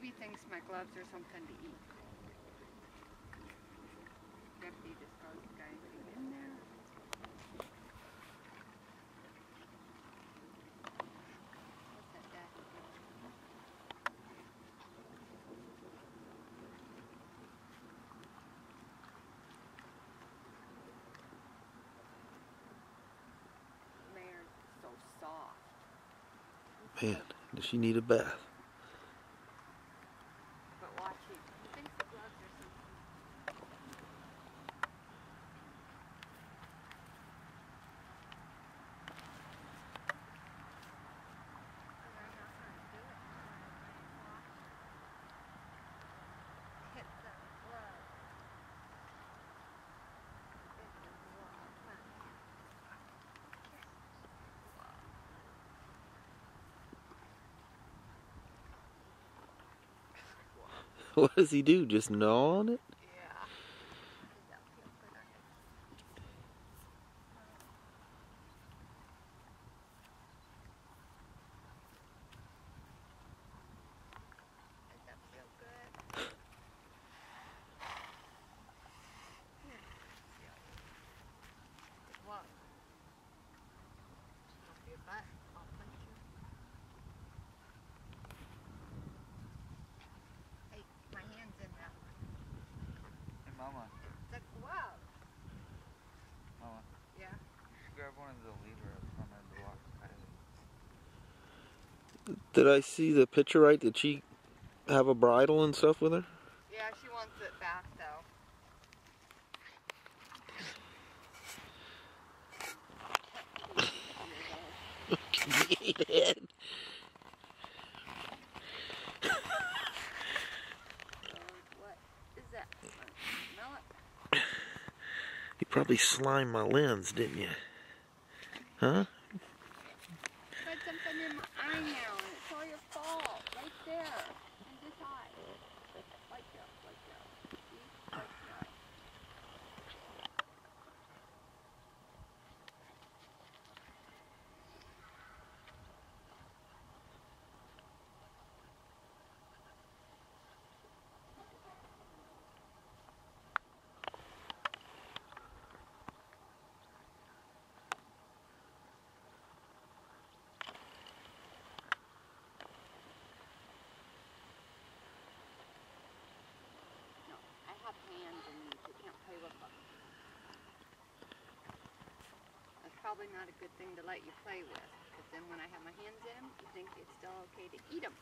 Maybe thinks my gloves are something to eat. Deputy just goes, in there. Man, does she need a bath? But watch he, he thinks the gloves are something. Hit the glove. Hit the glove. What does he do? Just gnaw on it? Yeah. Does that feel good on your Does that feel good? Here, feel. What? Off your butt. I'll punch you. Hey, my hand's in that one. Hey, Mama. It's a glove. Mama. Yeah. You should grab one of the levers from. Did I see the picture right? Did she have a bridle and stuff with her? Yeah, she wants it back though. Head. what is that? Smell it? You probably slimed my lens, didn't you? Huh? Got something in my eye now, and it's all your fault. Right there, in this eye. Right there, right there. See? Right there. No, I have hands in these. You can't play with them. That's probably not a good thing to let you play with, because then when I have my hands in them, you think it's still okay to eat them.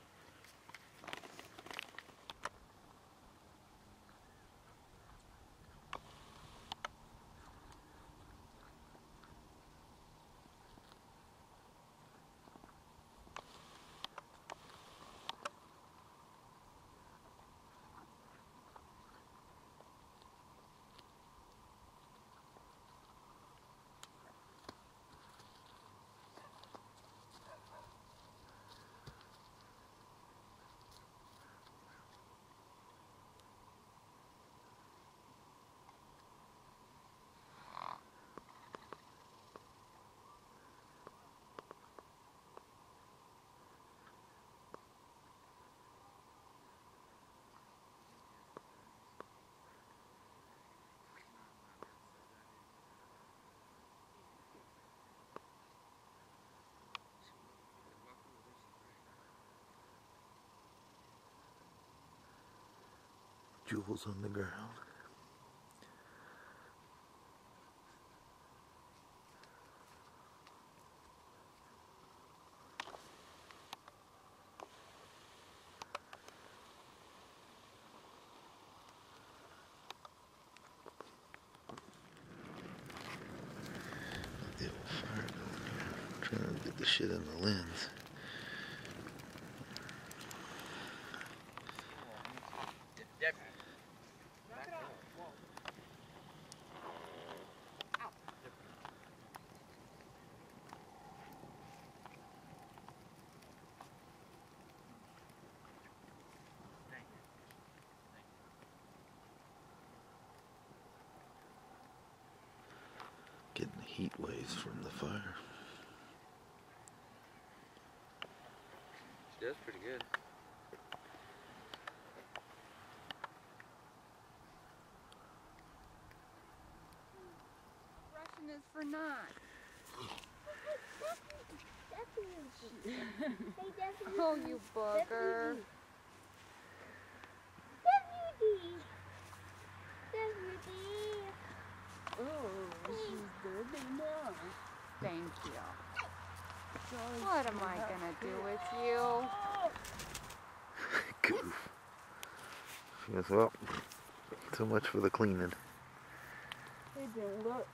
Jewels on the ground. Trying to get the shit in the lens. heat waves from the fire. She does pretty good. Russian is for not. oh, you bugger. Deputy. Deputy. Thank you. What am I gonna do with you? Goof. She goes, well, so much for the cleaning. Hey, then look.